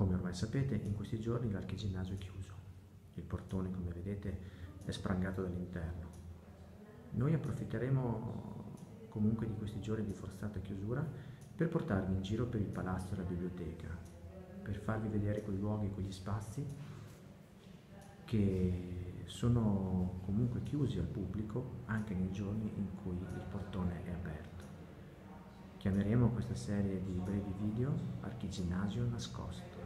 Come ormai sapete, in questi giorni l'archiginnasio è chiuso. Il portone, come vedete, è sprangato dall'interno. Noi approfitteremo comunque di questi giorni di forzata chiusura per portarvi in giro per il palazzo e la biblioteca, per farvi vedere quei luoghi, quegli spazi che sono comunque chiusi al pubblico anche nei giorni in cui il portone è aperto. Chiameremo questa serie di brevi video Archiginnasio nascosto.